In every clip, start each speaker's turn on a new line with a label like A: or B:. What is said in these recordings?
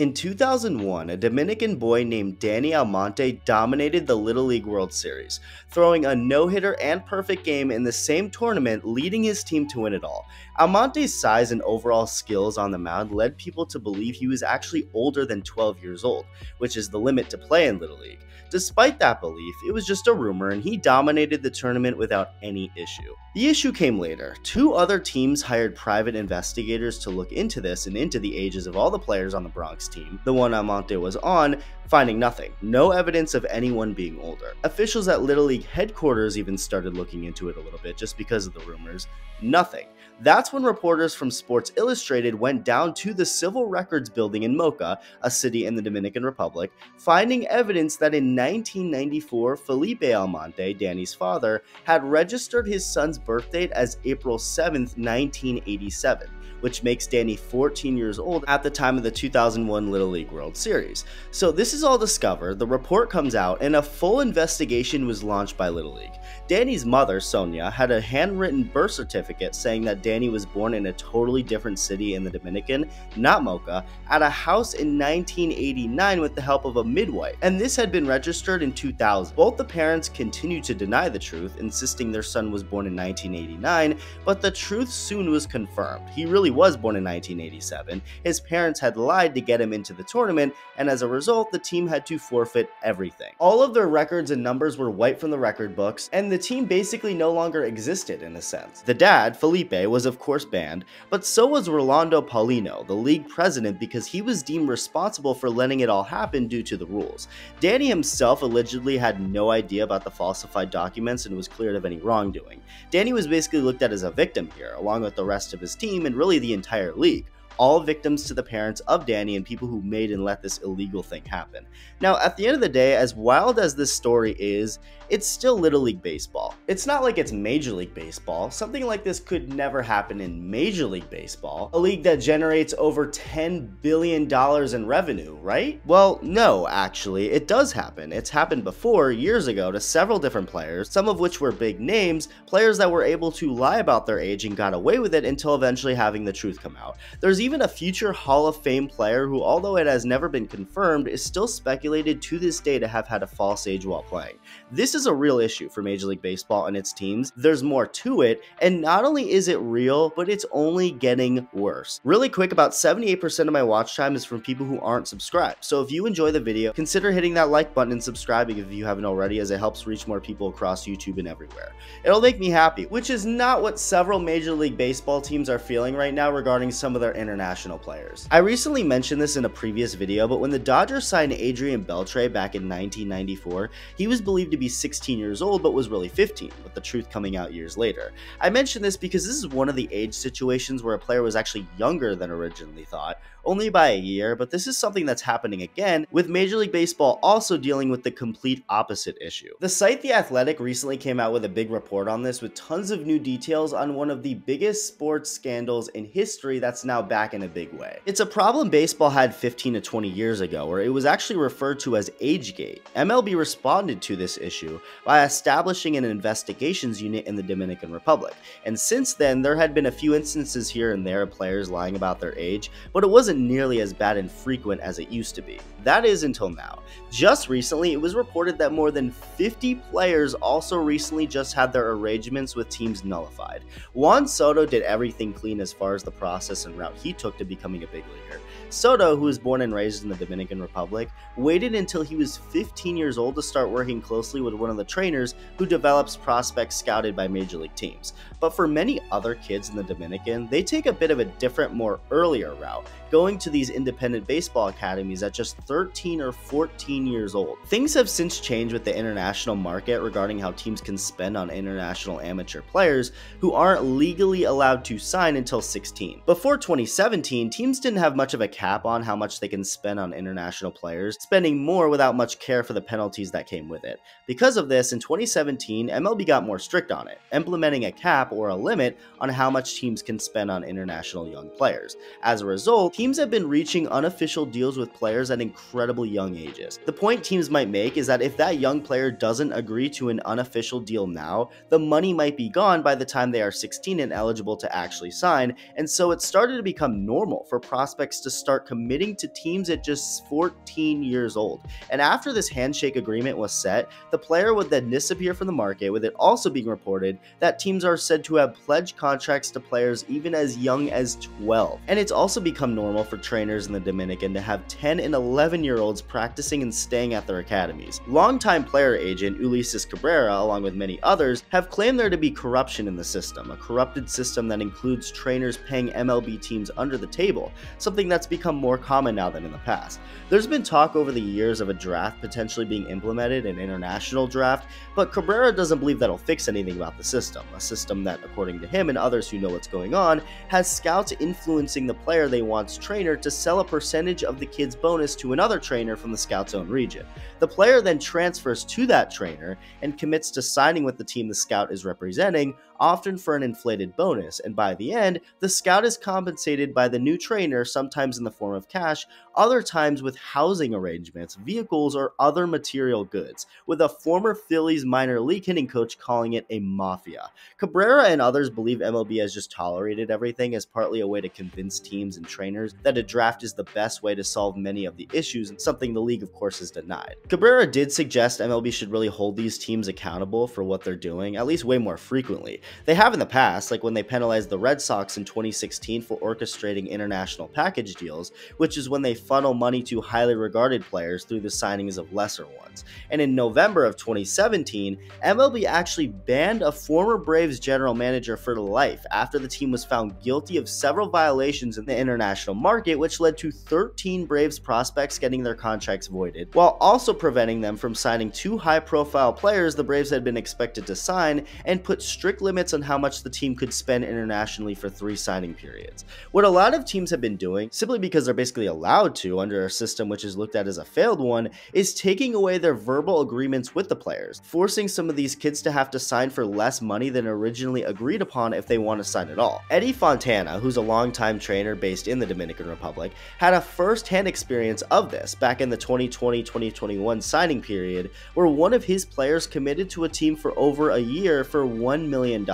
A: In 2001, a Dominican boy named Danny Almonte dominated the Little League World Series, throwing a no-hitter and perfect game in the same tournament, leading his team to win it all. Almonte's size and overall skills on the mound led people to believe he was actually older than 12 years old, which is the limit to play in Little League. Despite that belief, it was just a rumor and he dominated the tournament without any issue. The issue came later. Two other teams hired private investigators to look into this and into the ages of all the players on the Bronx team, the one Almonte was on, finding nothing. No evidence of anyone being older. Officials at Little League headquarters even started looking into it a little bit just because of the rumors. Nothing. That's when reporters from Sports Illustrated went down to the Civil Records building in Moca, a city in the Dominican Republic, finding evidence that in 1994, Felipe Almonte, Danny's father, had registered his son's birth date as April 7, 1987 which makes Danny 14 years old at the time of the 2001 Little League World Series. So this is all discovered, the report comes out, and a full investigation was launched by Little League. Danny's mother, Sonia, had a handwritten birth certificate saying that Danny was born in a totally different city in the Dominican, not Moca, at a house in 1989 with the help of a midwife, and this had been registered in 2000. Both the parents continued to deny the truth, insisting their son was born in 1989, but the truth soon was confirmed. He really was born in 1987. His parents had lied to get him into the tournament, and as a result, the team had to forfeit everything. All of their records and numbers were wiped from the record books, and the team basically no longer existed in a sense. The dad, Felipe, was of course banned, but so was Rolando Paulino, the league president, because he was deemed responsible for letting it all happen due to the rules. Danny himself allegedly had no idea about the falsified documents and was cleared of any wrongdoing. Danny was basically looked at as a victim here, along with the rest of his team and really the entire league all victims to the parents of Danny and people who made and let this illegal thing happen. Now, at the end of the day, as wild as this story is, it's still Little League Baseball. It's not like it's Major League Baseball. Something like this could never happen in Major League Baseball, a league that generates over $10 billion in revenue, right? Well, no, actually, it does happen. It's happened before, years ago, to several different players, some of which were big names, players that were able to lie about their age and got away with it until eventually having the truth come out. There's even a future Hall of Fame player who, although it has never been confirmed, is still speculated to this day to have had a false age while playing. This is a real issue for Major League Baseball and its teams. There's more to it, and not only is it real, but it's only getting worse. Really quick, about 78% of my watch time is from people who aren't subscribed. So if you enjoy the video, consider hitting that like button and subscribing if you haven't already, as it helps reach more people across YouTube and everywhere. It'll make me happy, which is not what several Major League Baseball teams are feeling right now regarding some of their international players. I recently mentioned this in a previous video, but when the Dodgers signed Adrian Beltre back in 1994, he was believed to be 16 years old but was really 15, with the truth coming out years later. I mention this because this is one of the age situations where a player was actually younger than originally thought, only by a year, but this is something that's happening again, with Major League Baseball also dealing with the complete opposite issue. The site The Athletic recently came out with a big report on this with tons of new details on one of the biggest sports scandals in history that's now back in a big way. It's a problem baseball had 15 to 20 years ago, where it was actually referred to as Agegate. MLB responded to this issue by establishing an investigations unit in the Dominican Republic, and since then there had been a few instances here and there of players lying about their age, but it wasn't nearly as bad and frequent as it used to be. That is until now. Just recently, it was reported that more than 50 players also recently just had their arrangements with teams nullified. Juan Soto did everything clean as far as the process and route he took to becoming a big leaguer. Soto, who was born and raised in the Dominican Republic, waited until he was 15 years old to start working closely with one of the trainers who develops prospects scouted by major league teams. But for many other kids in the Dominican, they take a bit of a different, more earlier route, going to these independent baseball academies at just 13 or 14 years old. Things have since changed with the international market regarding how teams can spend on international amateur players who aren't legally allowed to sign until 16. Before 2017, teams didn't have much of a cap on how much they can spend on international players, spending more without much care for the penalties that came with it. Because of this, in 2017, MLB got more strict on it, implementing a cap or a limit on how much teams can spend on international young players. As a result, teams have been reaching unofficial deals with players at incredibly young ages. The point teams might make is that if that young player doesn't agree to an unofficial deal now, the money might be gone by the time they are 16 and eligible to actually sign, and so it started to become normal for prospects to start start committing to teams at just 14 years old. And after this handshake agreement was set, the player would then disappear from the market, with it also being reported that teams are said to have pledged contracts to players even as young as 12. And it's also become normal for trainers in the Dominican to have 10 and 11 year olds practicing and staying at their academies. Longtime player agent Ulises Cabrera, along with many others, have claimed there to be corruption in the system, a corrupted system that includes trainers paying MLB teams under the table, something that's become more common now than in the past. There's been talk over the years of a draft potentially being implemented, in international draft, but Cabrera doesn't believe that'll fix anything about the system, a system that, according to him and others who know what's going on, has scouts influencing the player they want's trainer to sell a percentage of the kid's bonus to another trainer from the scout's own region. The player then transfers to that trainer and commits to signing with the team the scout is representing, often for an inflated bonus, and by the end, the scout is compensated by the new trainer, sometimes in the form of cash, other times with housing arrangements, vehicles, or other material goods, with a former Phillies minor league hitting coach calling it a mafia. Cabrera and others believe MLB has just tolerated everything as partly a way to convince teams and trainers that a draft is the best way to solve many of the issues, and something the league, of course, has denied. Cabrera did suggest MLB should really hold these teams accountable for what they're doing, at least way more frequently. They have in the past, like when they penalized the Red Sox in 2016 for orchestrating international package deals, which is when they funnel money to highly regarded players through the signings of lesser ones. And in November of 2017, MLB actually banned a former Braves general manager for life after the team was found guilty of several violations in the international market, which led to 13 Braves prospects getting their contracts voided, while also preventing them from signing two high profile players the Braves had been expected to sign and put strict limits limits on how much the team could spend internationally for three signing periods. What a lot of teams have been doing, simply because they're basically allowed to under a system which is looked at as a failed one, is taking away their verbal agreements with the players, forcing some of these kids to have to sign for less money than originally agreed upon if they want to sign at all. Eddie Fontana, who's a longtime trainer based in the Dominican Republic, had a first-hand experience of this back in the 2020-2021 signing period, where one of his players committed to a team for over a year for $1 million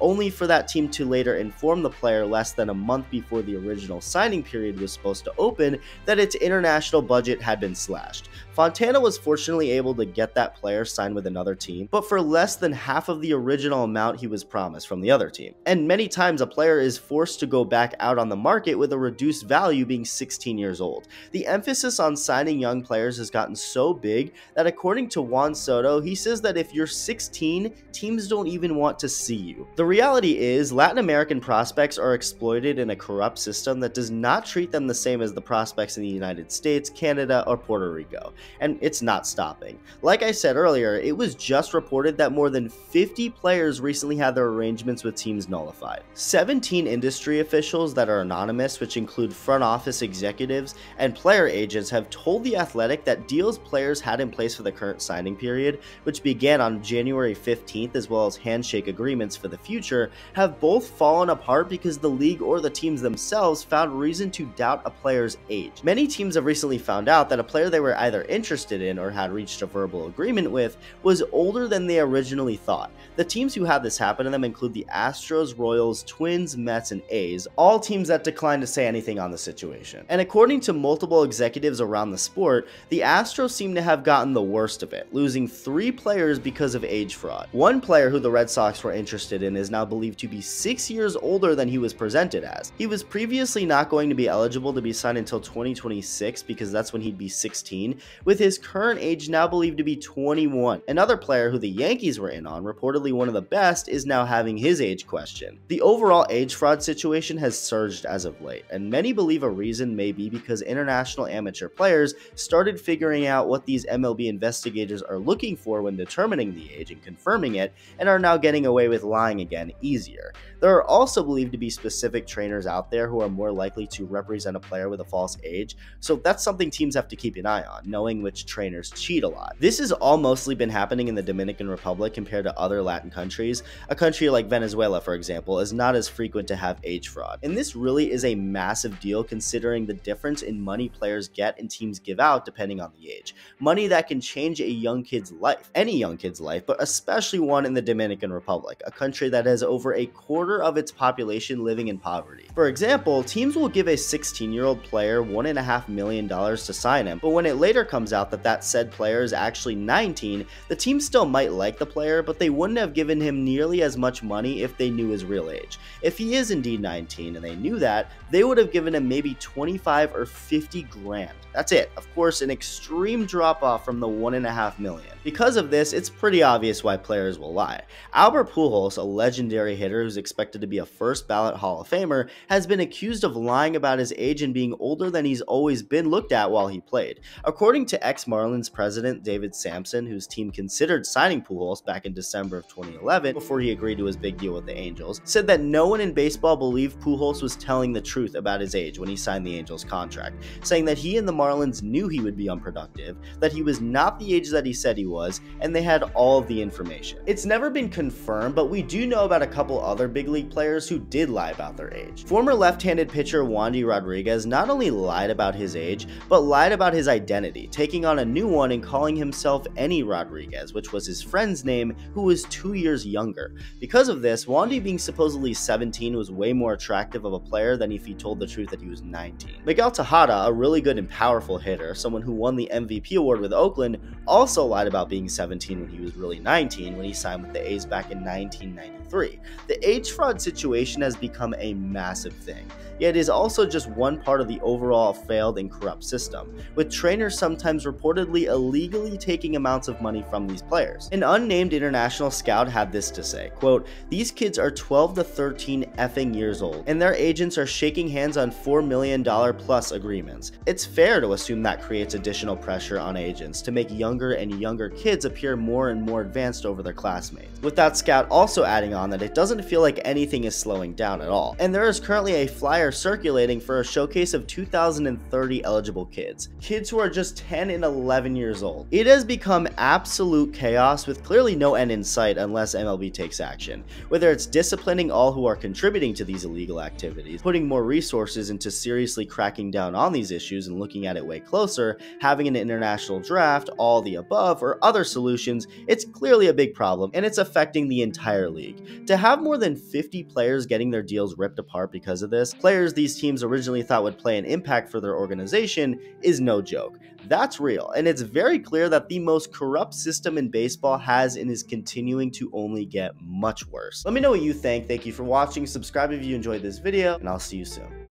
A: only for that team to later inform the player less than a month before the original signing period was supposed to open that its international budget had been slashed. Fontana was fortunately able to get that player signed with another team, but for less than half of the original amount he was promised from the other team. And many times a player is forced to go back out on the market with a reduced value being 16 years old. The emphasis on signing young players has gotten so big that according to Juan Soto, he says that if you're 16, teams don't even want to see you. The reality is, Latin American prospects are exploited in a corrupt system that does not treat them the same as the prospects in the United States, Canada, or Puerto Rico and it's not stopping. Like I said earlier, it was just reported that more than 50 players recently had their arrangements with teams nullified. 17 industry officials that are anonymous, which include front office executives and player agents, have told The Athletic that deals players had in place for the current signing period, which began on January 15th, as well as handshake agreements for the future, have both fallen apart because the league or the teams themselves found reason to doubt a player's age. Many teams have recently found out that a player they were either interested in or had reached a verbal agreement with was older than they originally thought. The teams who had this happen to them include the Astros, Royals, Twins, Mets, and A's, all teams that declined to say anything on the situation. And according to multiple executives around the sport, the Astros seem to have gotten the worst of it, losing three players because of age fraud. One player who the Red Sox were interested in is now believed to be six years older than he was presented as. He was previously not going to be eligible to be signed until 2026 because that's when he'd be 16, with his current age now believed to be 21. Another player who the Yankees were in on, reportedly one of the best, is now having his age questioned. The overall age fraud situation has surged as of late, and many believe a reason may be because international amateur players started figuring out what these MLB investigators are looking for when determining the age and confirming it, and are now getting away with lying again easier. There are also believed to be specific trainers out there who are more likely to represent a player with a false age, so that's something teams have to keep an eye on, knowing which trainers cheat a lot. This has all mostly been happening in the Dominican Republic compared to other Latin countries. A country like Venezuela, for example, is not as frequent to have age fraud. And this really is a massive deal considering the difference in money players get and teams give out depending on the age. Money that can change a young kid's life, any young kid's life, but especially one in the Dominican Republic, a country that has over a quarter of its population living in poverty. For example, teams will give a 16 year old player $1.5 million to sign him, but when it later comes out that that said player is actually 19, the team still might like the player, but they wouldn't have given him nearly as much money if they knew his real age. If he is indeed 19 and they knew that, they would have given him maybe 25 or 50 grand. That's it. Of course, an extreme drop off from the 1.5 million. Because of this, it's pretty obvious why players will lie. Albert Pujols, a legendary hitter who's expected to be a first ballot Hall of Famer, has been accused of lying about his age and being older than he's always been looked at while he played. According to ex Marlins president David Samson, whose team considered signing Pujols back in December of 2011 before he agreed to his big deal with the Angels, said that no one in baseball believed Pujols was telling the truth about his age when he signed the Angels contract, saying that he and the Marlins knew he would be unproductive, that he was not the age that he said he was, and they had all of the information. It's never been confirmed, but we do know about a couple other big league players who did lie about their age. Former left-handed pitcher Wandy Rodriguez not only lied about his age, but lied about his identity, taking on a new one and calling himself Any Rodriguez, which was his friend's name, who was two years younger. Because of this, Wandy being supposedly 17 was way more attractive of a player than if he told the truth that he was 19. Miguel Tejada, a really good and powerful hitter, someone who won the MVP award with Oakland, also lied about being 17 when he was really 19 when he signed with the A's back in 1993. The age fraud situation has become a massive thing, yet is also just one part of the overall failed and corrupt system, with trainers reportedly illegally taking amounts of money from these players. An unnamed international scout had this to say, quote, These kids are 12 to 13 effing years old, and their agents are shaking hands on $4 million plus agreements. It's fair to assume that creates additional pressure on agents to make younger and younger kids appear more and more advanced over their classmates. With that scout also adding on that it doesn't feel like anything is slowing down at all. And there is currently a flyer circulating for a showcase of 2030 eligible kids, kids who are just 10 and 11 years old. It has become absolute chaos with clearly no end in sight unless MLB takes action. Whether it's disciplining all who are contributing to these illegal activities, putting more resources into seriously cracking down on these issues and looking at it way closer, having an international draft, all the above, or other solutions, it's clearly a big problem and it's affecting the entire league. To have more than 50 players getting their deals ripped apart because of this, players these teams originally thought would play an impact for their organization, is no joke. That's real, and it's very clear that the most corrupt system in baseball has and is continuing to only get much worse. Let me know what you think. Thank you for watching. Subscribe if you enjoyed this video, and I'll see you soon.